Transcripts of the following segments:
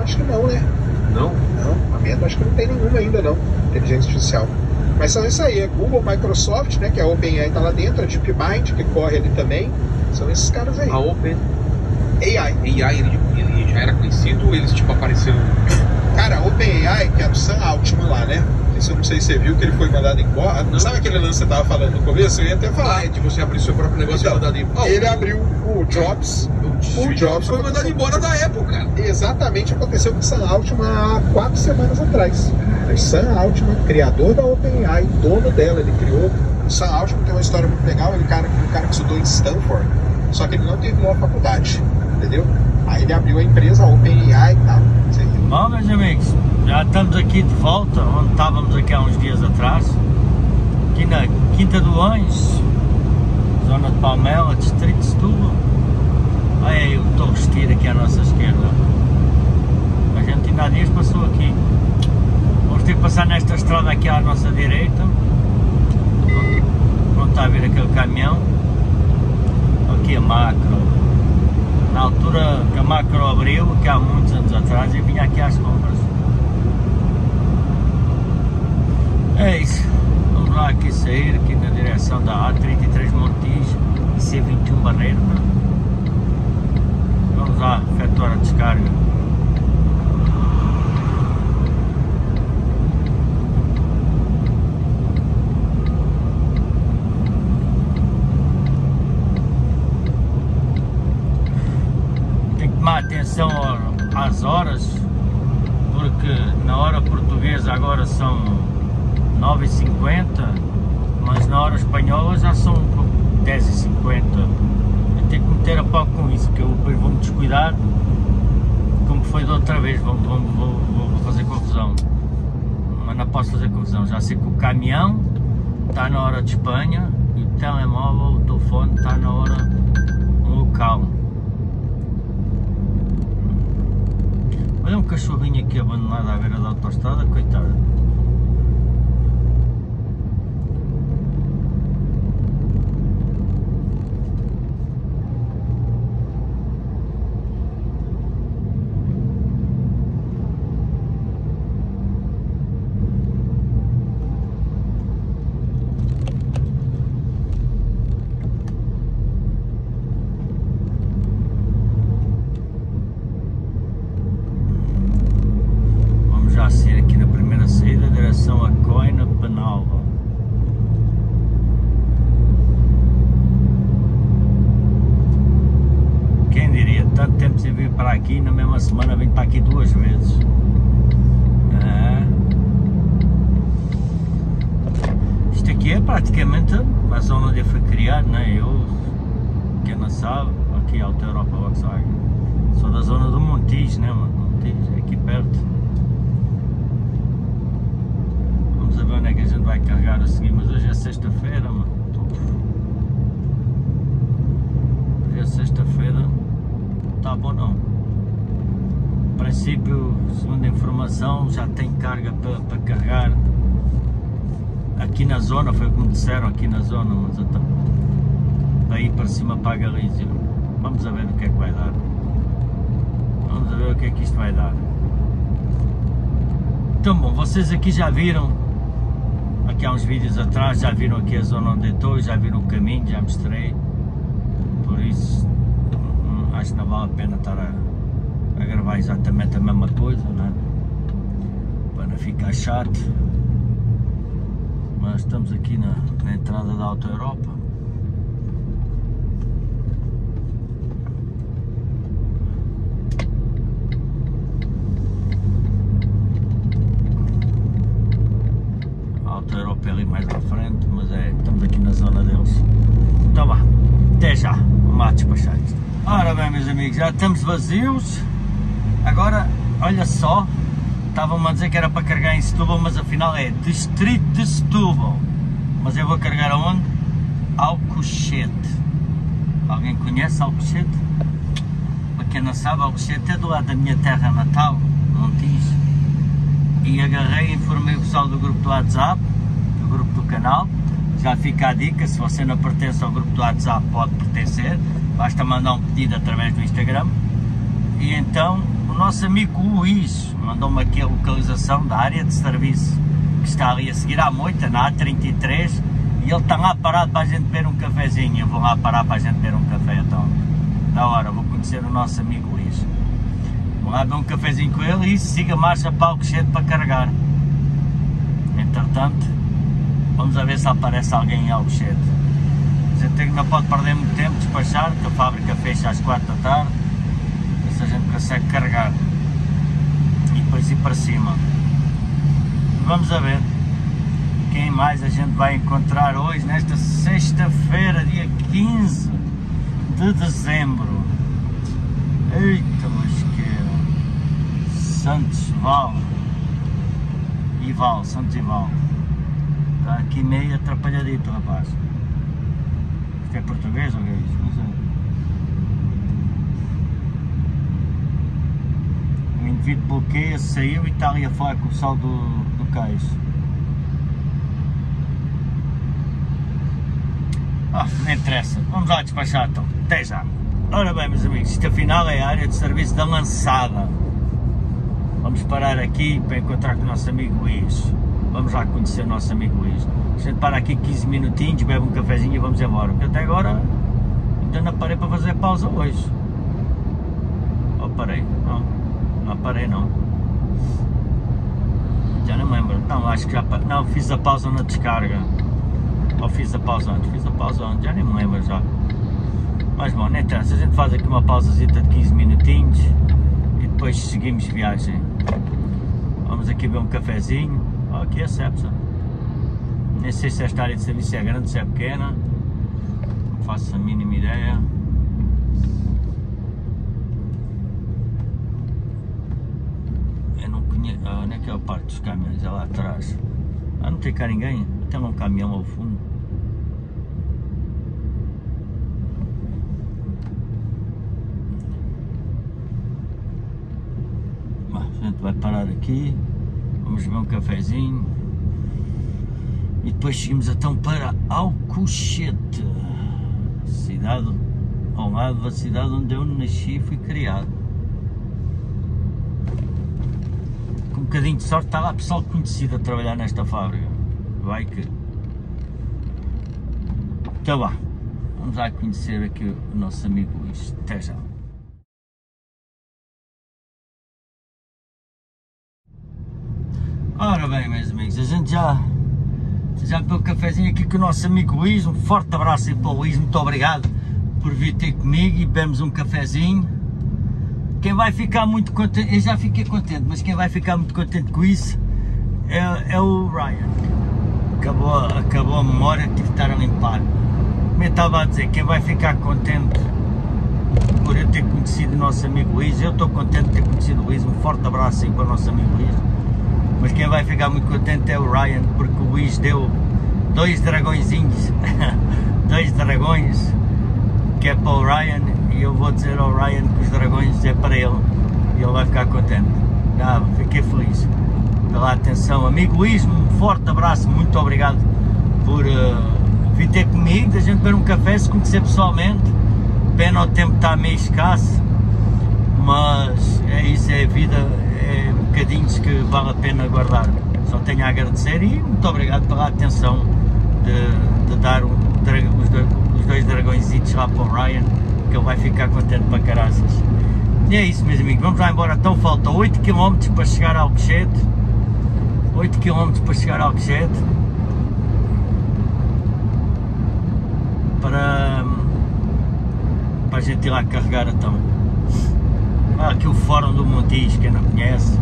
acho que não, né? Não? Não, a meta acho que não tem nenhuma ainda não, inteligência artificial. Mas são isso aí, é Google, Microsoft, né? Que a OpenAI tá lá dentro, a DeepMind, que corre ali também. São esses caras aí. A Open AI. AI, ele, ele já era conhecido ou eles tipo apareceram? Cara, a OpenAI, que era o Sam Altman lá, né? Isso eu não sei se você viu que ele foi mandado embora. Não. Sabe aquele lance que você tava falando no começo? Eu ia até falar. Ah, é de você abrir seu próprio negócio Então, e mandar. Ah, ele abriu o Jobs. o o Jobs foi mandado embora da Apple, cara. Exatamente aconteceu com o Sam Altman há quatro semanas atrás. O Sam Altman, criador da OpenAI, dono dela, ele criou. O Sam Altman tem uma história muito legal. Ele é cara, um cara que estudou em Stanford, só que ele não terminou a faculdade, entendeu? Aí ele abriu a empresa, a OpenAI e tal. Você viu? Já estamos aqui de volta, onde estávamos aqui há uns dias atrás, aqui na Quinta do Anjo, zona de Palmela, distrito de Setúbal. Olha aí o Torres Tiro aqui à nossa esquerda. A gente ainda há dias passou aqui. Vamos ter que passar nesta estrada aqui à nossa direita. Onde está a vir aquele caminhão. Aqui a macro. Na altura que a macro abriu, que há muitos anos atrás, eu vinha aqui às compras. É isso. Vamos lá aqui sair, aqui na direção da A33 Montijo e C21 Barreiro. né? Vamos lá efetuar a descarga. Tem que tomar atenção às horas, porque na hora portuguesa agora são 9h50, mas na hora espanhola já são 10h50. Eu tenho que meter a pau com isso, porque eu depois vou-me descuidar, como foi da outra vez, vou, vou, vou, vou fazer confusão. Mas não posso fazer confusão, já sei que o caminhão está na hora de Espanha e o telemóvel, o telefone está na hora local. Olha um cachorrinho aqui abandonado à beira da autostrada, coitado. Vamos já sair aqui na primeira saída, direção a Coina Penalva. Quem diria, tanto tempo sem vir para aqui, na mesma semana vim para aqui duas vezes. É. Isto aqui é praticamente a zona onde eu fui criado, né? Eu, quem não sabe, aqui Alta Europa Volkswagen. Sou da zona do Montijo, né, mano? Montijo, é aqui perto. Vamos a ver onde é que a gente vai carregar a seguir, mas hoje é sexta-feira, mano. Hoje é sexta-feira, tá bom não. A princípio, informação, já tem carga para, carregar. Aqui na zona, foi como disseram aqui na zona, mas para ir para cima para a Galícia. Vamos a ver o que é que vai dar. Vamos a ver o que é que isto vai dar. Então bom, vocês aqui já viram, aqui há uns vídeos atrás, já viram aqui a zona onde estou, já viram o caminho, já mostrei. Por isso, hum, acho que não vale a pena estar a, a gravar exatamente a mesma coisa, não ficar chato. Mas estamos aqui na, na entrada da Auto Europa. A Auto Europa é ali mais à frente, mas é, estamos aqui na zona deles. Então vá, até já, vamos lá despachar isto. Ora bem meus amigos, já estamos vazios. Agora, olha só, estavam-me a dizer que era para carregar em Setúbal, mas afinal é Distrito de Setúbal. Mas eu vou carregar aonde? Alcochete. Alguém conhece Alcochete? Para quem não sabe, Alcochete é do lado da minha terra natal, Montijo. E agarrei e informei o pessoal do grupo do WhatsApp, do grupo do canal. Já fica a dica, se você não pertence ao grupo do WhatsApp, pode pertencer. Basta mandar um pedido através do Instagram. E então o nosso amigo Luís mandou-me aqui a localização da área de serviço que está ali a seguir à moita, na A33, e ele está lá parado para a gente beber um cafezinho. Eu vou lá parar para a gente beber um café, então, da hora, vou conhecer o nosso amigo Luís. Vou lá beber um cafezinho com ele e siga a marcha para Alcochete para carregar. Entretanto, vamos a ver se aparece alguém em Alcochete. A gente não pode perder muito tempo, despachar, que a fábrica fecha às 4 da tarde, a gente consegue carregar e depois ir para cima. Vamos a ver quem mais a gente vai encontrar hoje, nesta sexta-feira, dia 15 de dezembro. Eita, lasqueira! Santos Val. Ival, Santos Ival. Está aqui meio atrapalhadito, rapaz. Isto é português ou é isto? Não sei. O indivíduo bloqueia, saiu e está ali a falar com o pessoal do, do cais. Ah, não interessa. Vamos lá despachar então. Até já. Ora bem, meus amigos, isto afinal é a área de serviço da lançada. Vamos parar aqui para encontrar com o nosso amigo Luís. Vamos lá conhecer o nosso amigo Luís. A gente para aqui 15 minutinhos, bebe um cafezinho e vamos embora. Porque até agora ainda não parei para fazer pausa hoje. Ou parei? Não, não parei não. Já não me lembro. Não, acho que já. Não, fiz a pausa na descarga. Ou fiz a pausa antes? Fiz a pausa antes, já nem me lembro já. Mas bom, nem interessa, a gente faz aqui uma pausazita de 15 minutinhos e depois seguimos viagem. Vamos aqui ver um cafezinho. Oh, aqui é a Cepsa. Nem sei se esta área de serviço é grande, se é pequena. Não faço a mínima ideia. Ah, onde é que é a parte dos caminhões? É lá atrás. Ah, não tem cá ninguém? Tem lá um caminhão ao fundo. Bom, a gente vai parar aqui. Vamos beber um cafezinho. E depois seguimos então para Alcochete. Cidade ao lado da cidade onde eu nasci e fui criado. Com um bocadinho de sorte está lá pessoal conhecido a trabalhar nesta fábrica. Vai que. Então vá. Vamos lá conhecer aqui o nosso amigo Luís. Até já. Ora bem, meus amigos, a gente já, já um cafezinho aqui com o nosso amigo Luís. Um forte abraço aí para o Luís, muito obrigado por vir ter comigo e bebemos um cafezinho. Quem vai ficar muito contente, eu já fiquei contente, mas quem vai ficar muito contente com isso é, é o Ryan. Acabou, acabou a memória, tive de estar a limpar. Como eu estava a dizer, quem vai ficar contente por eu ter conhecido o nosso amigo Luís, eu estou contente de ter conhecido o Luís, um forte abraço aí para o nosso amigo Luís. Mas quem vai ficar muito contente é o Ryan, porque o Luís deu dois dragõezinhos, dois dragões, que é para o Ryan, eu vou dizer ao Ryan que os dragões é para ele, e ele vai ficar contente. Ah, fiquei feliz pela atenção. Amigo Luís, um forte abraço, muito obrigado por uh, vir ter comigo, da gente beber um café, se conhecer pessoalmente. Pena o tempo está meio escasso, mas é isso, é a vida, é bocadinhos que vale a pena guardar. Só tenho a agradecer e muito obrigado pela atenção de, de dar os, dois, os dois dragõezitos lá para o Ryan, que ele vai ficar contente para caraças. E é isso, meus amigos, vamos lá embora. Então falta 8 km para chegar ao Alcochete. 8 km para chegar ao Alcochete. Para, para a gente ir lá carregar então. Ah, aqui o Fórum do Montijo, quem não conhece.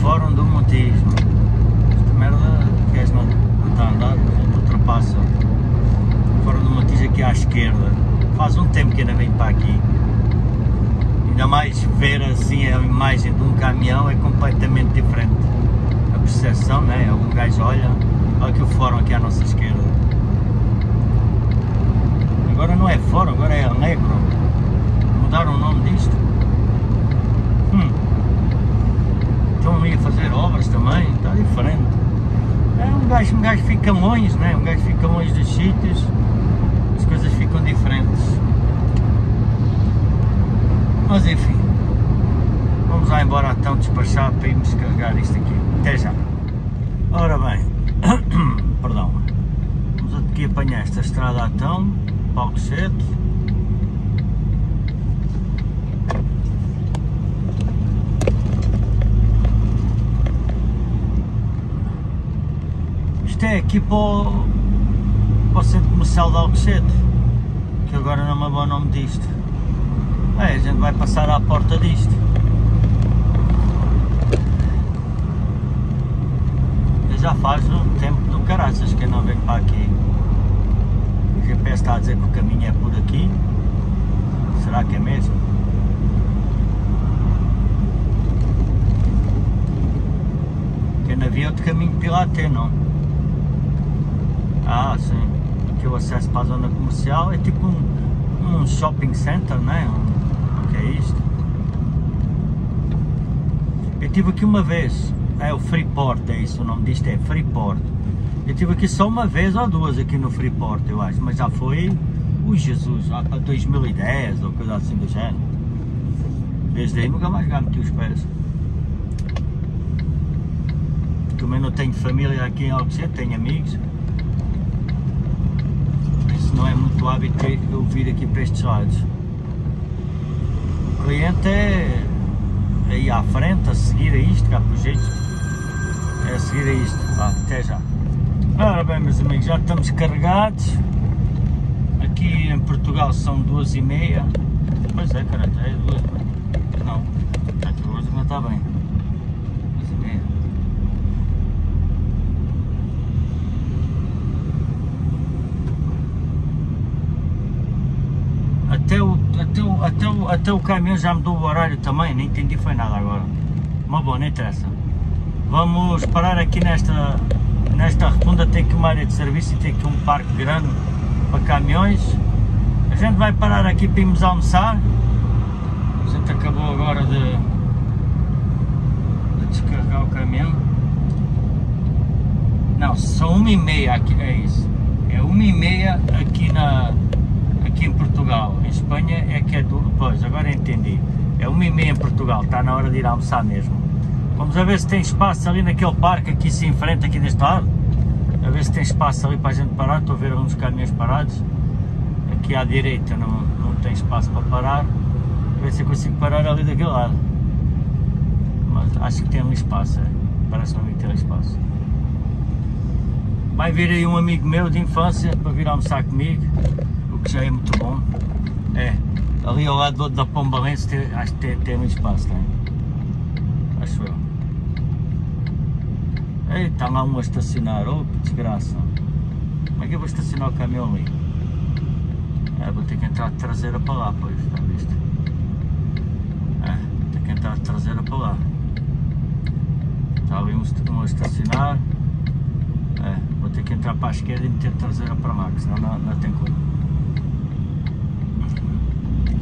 Fórum do Montijo. Esta merda, queres não, não está a andar, a ultrapassa. Fórum do Montijo aqui à esquerda. Faz um tempo que ainda venho para aqui. Ainda mais ver assim a imagem de um caminhão é completamente diferente. A percepção, né? Um gajo olha, olha que o fórum aqui à nossa esquerda. Agora não é fórum, agora é Alegro. Mudaram o nome disto. Hum. Estão ali a fazer obras também, está diferente. É um gajo, um gajo fica longe, né? Um gajo fica longe dos sítios, as coisas ficam diferentes. Mas enfim, vamos lá embora então despachar para irmos carregar isto aqui. Até já. Ora bem, perdão. Vamos aqui apanhar esta estrada então, Paulo Seto. Isto é aqui para o, para o centro comercial de Alcochete, que agora não me lembro o nome disto. É, a gente vai passar à porta disto. Já faz um tempo do caraças que eu não venho para aqui. O GPS está a dizer que o caminho é por aqui. Será que é mesmo? Que não havia outro caminho para ir lá ter, não? Ah, sim. O acesso para a zona comercial é tipo um, um shopping center, né? Um, o que é isto? Eu estive aqui uma vez, é o Freeport, é isso, o nome disto é Freeport. Eu estive aqui só uma vez ou duas aqui no Freeport, eu acho, mas já foi, o Jesus, lá para 2010 ou coisa assim do género. Desde aí nunca mais cá meti os pés. Também não tenho família aqui em Alcochete, tenho amigos é muito hábito eu vir aqui para estes lados. O cliente é aí à frente, a seguir a isto, cá por jeito. É a seguir a isto. Vá, até já. Ora bem, meus amigos, já estamos carregados. Aqui em Portugal são duas e meia. Pois é, cara, é duas. Não, é duas, mas está bem. Até o, até, o, até, o, até o caminhão já mudou o horário também, nem entendi foi nada agora. Mas bom, não interessa. Vamos parar aqui nesta, nesta rotunda, tem aqui uma área de serviço e tem aqui um parque grande para caminhões. A gente vai parar aqui para irmos almoçar. A gente acabou agora de, de descarregar o caminhão. Não, são uma e meia aqui, é isso. É uma e meia aqui na, aqui em Portugal, em Espanha é que é do. Pois, agora entendi. É uma e meia em Portugal, está na hora de ir almoçar mesmo. Vamos a ver se tem espaço ali naquele parque aqui se em frente, aqui deste lado. A ver se tem espaço ali para a gente parar. Estou a ver alguns caminhões parados. Aqui à direita não, não tem espaço para parar. A ver se eu consigo parar ali daquele lado. Mas acho que tem ali espaço, é. Parece-me ter espaço. Vai vir aí um amigo meu de infância para vir almoçar comigo que já é muito bom. É, ali ao lado da Pombalense tem, acho que tem, tem um espaço, tem. Acho eu. Ei, está lá um a estacionar, oh que desgraça. Como é que eu vou estacionar o caminhão ali? É, vou ter que entrar de traseira para lá, pois, está visto? É, vou ter que entrar de traseira para lá. Está ali um, um a estacionar. É, vou ter que entrar para a esquerda e meter traseira para lá, senão não, não tem como.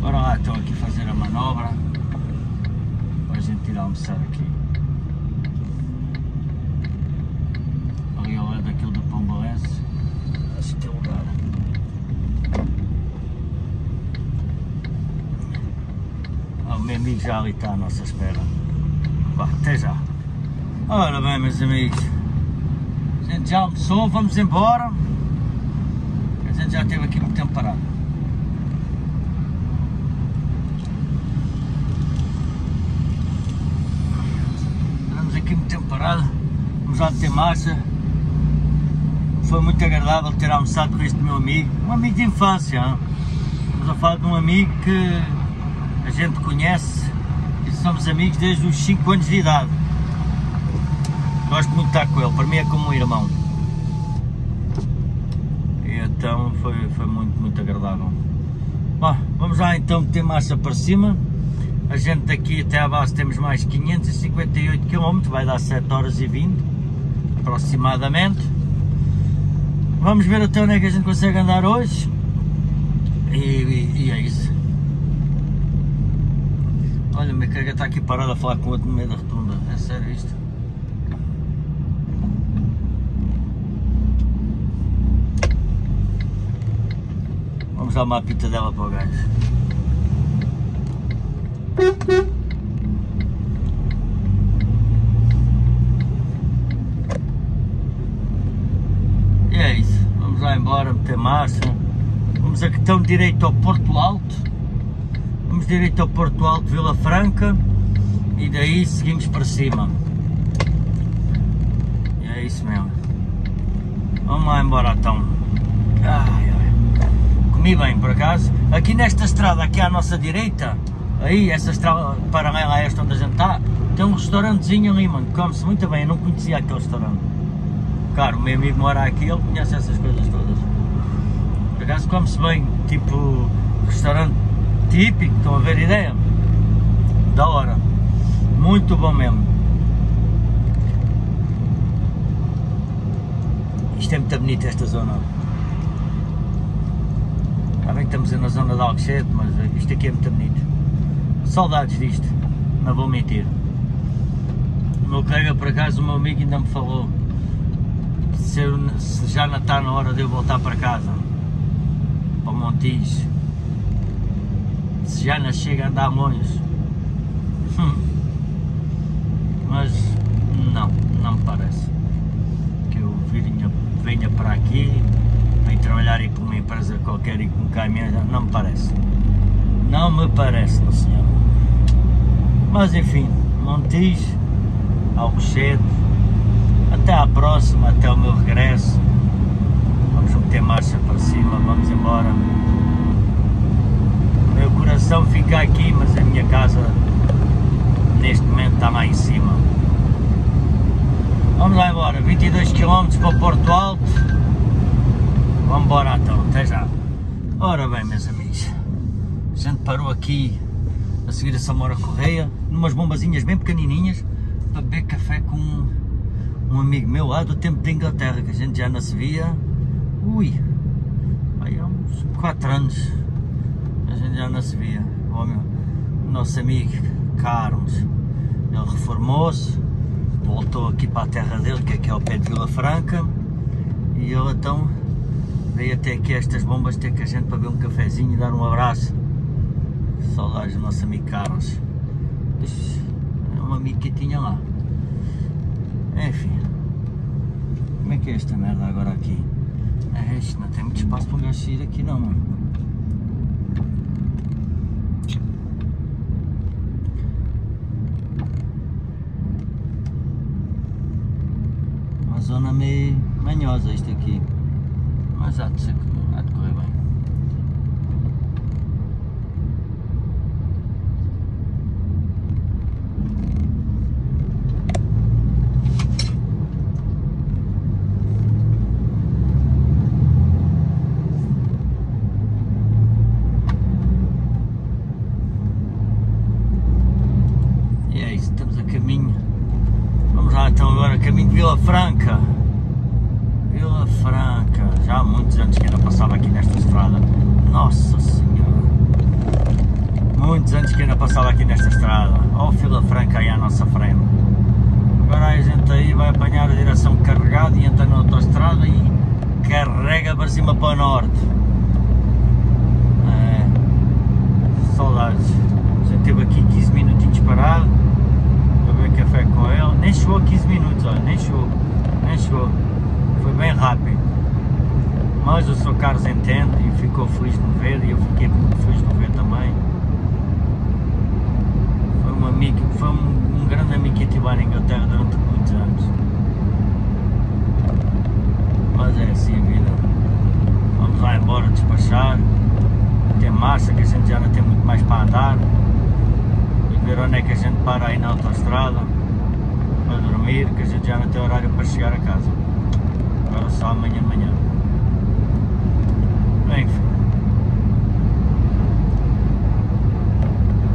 Bora lá então aqui fazer a manobra para a gente ir almoçar aqui. Ali ao lado daquilo do Pombalense. Acho que é o lugar. o meu amigo já ali está à nossa espera. Vá, até já. Ora bem meus amigos. A gente já almoçou, vamos embora. A gente já esteve aqui muito tempo parado. Parada, vamos lá ter massa. Foi muito agradável ter almoçado com este meu amigo, um amigo de infância. Estamos a falar de um amigo que a gente conhece e somos amigos desde os 5 anos de idade. Gosto muito de estar com ele, para mim é como um irmão. E então foi, foi muito, muito agradável. Bom, vamos lá então meter massa para cima. A gente daqui até à base temos mais 558 km, vai dar 7 horas e 20 aproximadamente. Vamos ver até onde é que a gente consegue andar hoje. E, e, e é isso. Olha, minha carga está aqui parada a falar com outro no meio da rotunda. É sério isto? Vamos dar uma pita dela para o gajo. E é isso, vamos lá embora, meter marcha. Vamos aqui então direito ao Porto Alto. Vamos direito ao Porto Alto, Vila Franca. E daí seguimos para cima. E é isso mesmo. Vamos lá embora então. Ai, ai. Comi bem por acaso. Aqui nesta estrada aqui à nossa direita aí, essa estrada paralela a esta onde a gente está, tem um restaurantezinho ali, mano. Come-se muito bem. Eu não conhecia aquele restaurante. Claro, o meu amigo mora aqui, ele conhece essas coisas todas. Por acaso come-se bem, tipo restaurante típico, estão a ver ideia? Da hora. Muito bom mesmo. Isto é muito bonito esta zona. Está bem que estamos na zona de Alcochete, mas isto aqui é muito bonito. Saudades disto, não vou mentir. O meu colega, por acaso, o meu amigo ainda me falou se, eu, se já não está na hora de eu voltar para casa, para Montijo. Se já não chega a andar longe. Hum. Mas não, não me parece. Que eu venha, venha para aqui, venha trabalhar e com uma empresa qualquer e com caminhão, não me parece. Não me parece, não senhor. Mas enfim, Montijo, Alcochete, até à próxima, até o meu regresso. Vamos meter marcha para cima, vamos embora. O meu coração fica aqui, mas a minha casa neste momento está lá em cima. Vamos lá embora, 22 km para Porto Alto. Vamos embora então, até já. Ora bem, meus amigos, a gente parou aqui a seguir a Samora Correia, numas bombazinhas bem pequenininhas, para beber café com um amigo meu lá do tempo de Inglaterra, que a gente já não se via, ui, aí há uns 4 anos, a gente já não se via, o, meu, o nosso amigo Carlos, ele reformou-se, voltou aqui para a terra dele, que é aqui ao pé de Vila Franca, e ele então veio até aqui estas bombas ter com a gente para ver um cafezinho e dar um abraço. Saudades do nosso amigo Carlos. É um amigo que tinha lá. Enfim. Como é que é esta merda agora aqui? É, isto não tem muito espaço para um gajo sair aqui não, mano. Uma zona meio manhosa isto aqui. Mas há de, ser, há de correr bem. E é isso, estamos a caminho. Vamos lá então agora, caminho de Vila Franca. Vila Franca, já há muitos anos que ainda passava aqui nesta estrada. Nossa Senhora! Muitos anos que ainda passava aqui nesta estrada. Ó oh, Vila Franca aí à nossa frente. Agora a gente aí vai apanhar a direção carregada e entra na autoestrada e carrega para cima para o norte. É, saudades. A gente teve aqui 15 minutinhos parado para beber café com ele. Nem chegou a 15 minutos, olha, nem chegou. Nem chegou foi bem rápido. Mas o Sr. Carlos entende e ficou feliz de me ver e eu fiquei muito feliz de me também. Foi um amigo, foi um, um grande amigo que eu tive lá na Inglaterra durante muitos anos. Mas é assim a vida. Vamos lá embora despachar. Tem massa que a gente já não tem muito mais para andar. E ver onde é que a gente para aí na autostrada. Para dormir, que a gente já não tem horário para chegar a casa agora só amanhã de manhã. Enfim.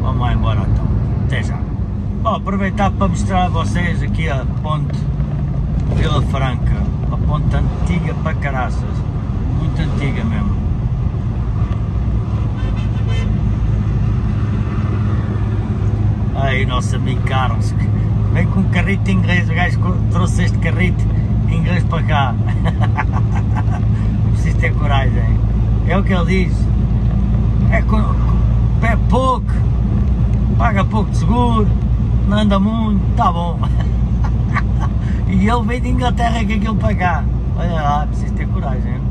Vamos lá embora então. Até já. Vou aproveitar para mostrar a vocês aqui a ponte Vila Franca. A ponte antiga para caraças. Muito antiga mesmo. Aí nosso amigo Carlos, vem com um carrito inglês, o gajo trouxe este carrito inglês para cá. Preciso ter coragem. É o que ele diz. É pé pouco, paga pouco de seguro, não anda muito, tá bom. e ele veio de Inglaterra que aquilo para cá. Olha lá, preciso ter coragem.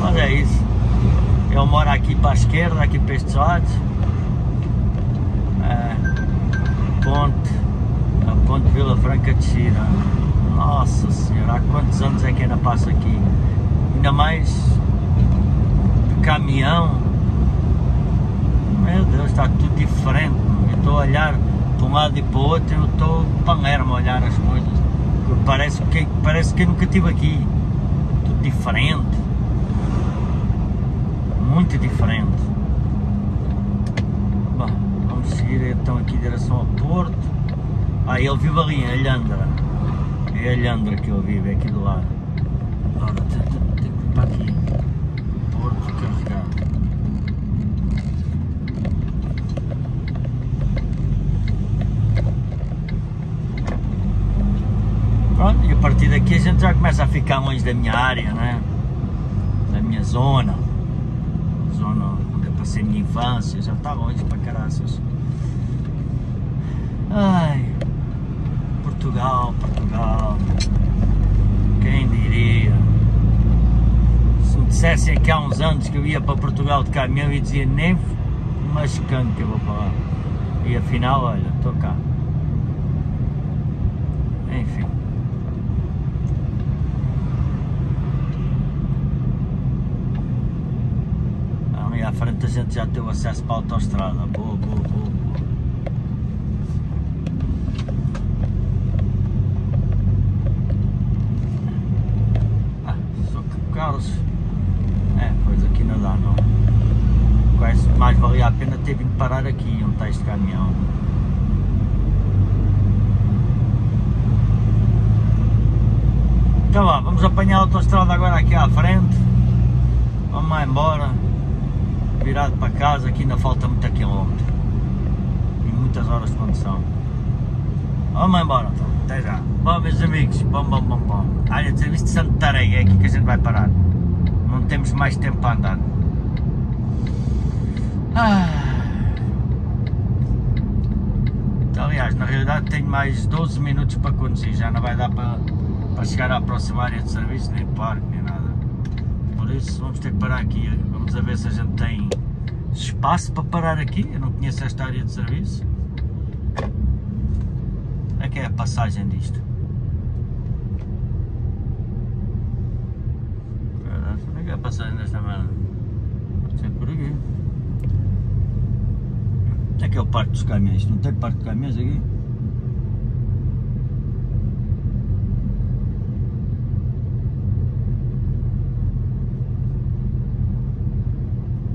Mas é isso. Eu moro aqui para a esquerda, aqui para estes lados. É, ponte, a ponte Vila Franca de Xira. Nossa senhora, há quantos anos é que ainda passa aqui? Ainda mais de caminhão. Meu Deus, está tudo diferente. Eu estou a olhar para um lado e para o outro, eu estou panermo a olhar as coisas. Parece que, parece que eu nunca estive aqui. Tudo diferente. Muito diferente. Bom, vamos seguir então aqui em direção ao Porto. Ah, ele vive ali em Alhandra. É Alhandra que ele vive, é aqui do lado. Tenho que ir para aqui. Porto carregado. Pronto, e a partir daqui a gente já começa a ficar longe da minha área, né? Da minha zona. Zona onde eu passei minha infância, já está longe para caraças. Ai, Portugal, Portugal. Quem diria? Se me dissessem aqui há uns anos que eu ia para Portugal de caminhão e dizia nem mas canto que eu vou para lá. E afinal, olha, estou cá. Enfim. Ali à frente a gente já tem o acesso para a autostrada. Boa, boa, boa, boa. Ah, só que Carlos. É, pois aqui não dá não. Quase mais valia a pena ter vindo parar aqui onde está este caminhão. Então lá, vamos apanhar a autostrada agora aqui à frente. Vamos lá embora. Virado para casa, aqui ainda falta muita quilómetro. E muitas horas de condução. Vamos embora então, até já. Bom meus amigos, bom, bom, bom, bom. Olha, tem visto Santarém, é aqui que a gente vai parar. Não temos mais tempo para andar. Ah. Aliás, na realidade tenho mais 12 minutos para conduzir, já não vai dar para, para chegar à próxima área de serviço, nem parque, nem nada. Por isso vamos ter que parar aqui, vamos a ver se a gente tem espaço para parar aqui, eu não conheço esta área de serviço. É que é a passagem disto? Onde é que é a passagem desta merda? Sempre por aqui. É que é o parque dos caminhões? Não tem parque de caminhões?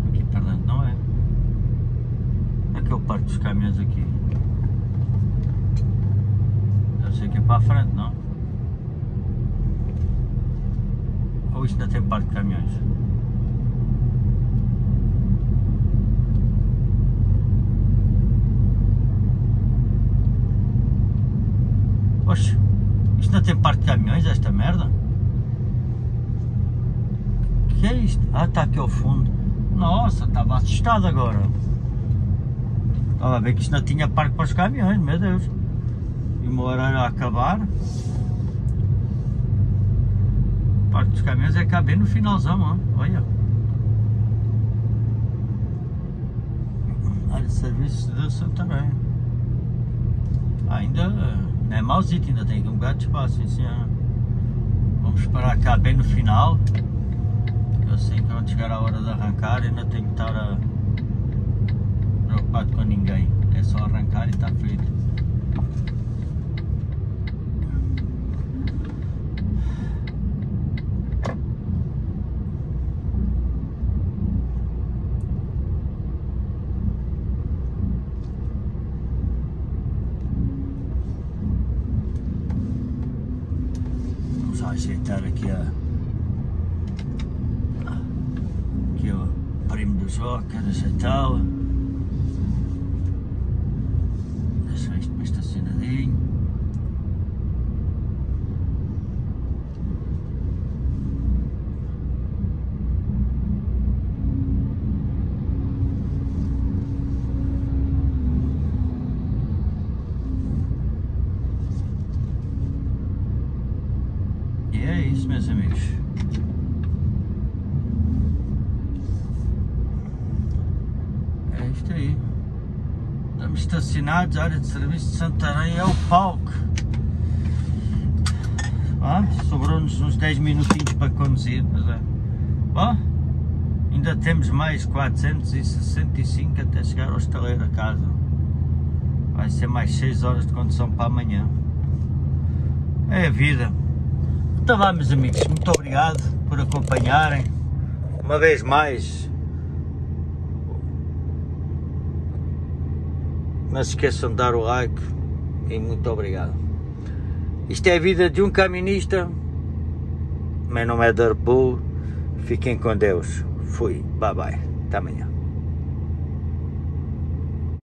Aqui perto dentro não é? Onde é que é o parque dos caminhões aqui? Eu sei que é para a frente, não? Ou isto ainda tem parque de caminhões? Oxe, isto não tem parque de caminhões esta merda? que é isto? Ah, está aqui ao fundo. Nossa, estava assustado agora. Estava a ver que isto não tinha parque para os caminhões, meu Deus. E o meu horário a acabar. O parque dos caminhões é cá bem no finalzão, ó. olha. Área de serviços de Santarém. Ainda é mauzito, ainda tem aqui um bocado de espaço, sim senhor. Vamos parar cá bem no final. Eu sei que quando chegar a hora de arrancar ainda tenho que estar a... preocupado com ninguém. É só arrancar e está feito. Vamos ajeitar aqui a. Aqui o primo do Joca, ajeitá-la. Deixar isto bem estacionadinho. E é isso, meus amigos. Estacionados, área de serviço de Santarém é o palco. Ah, sobrou-nos uns 10 minutinhos para conduzir, mas é. Bom, ainda temos mais 465 até chegar ao estaleiro a casa. Vai ser mais 6 horas de condução para amanhã. É a vida. Então vá meus amigos, muito obrigado por acompanharem. Uma vez mais. Não se esqueçam de dar o like e muito obrigado. Isto é a vida de um caminista. Meu nome é Darbu. Fiquem com Deus. Fui. Bye bye. Até amanhã.